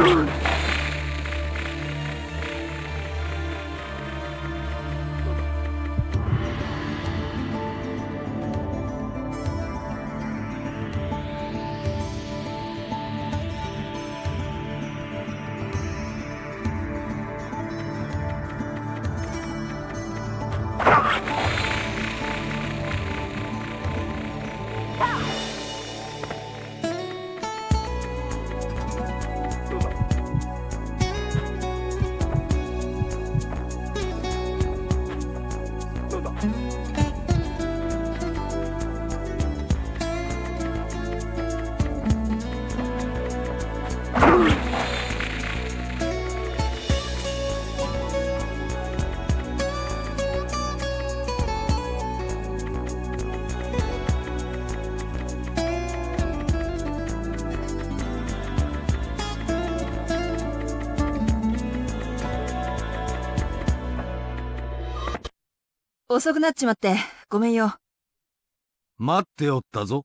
Grrrr! 遅くなっちまって、ごめんよ。待っておったぞ。